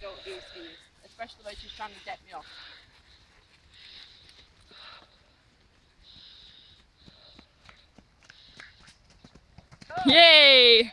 goose is, especially when she's trying to get me off. Yay!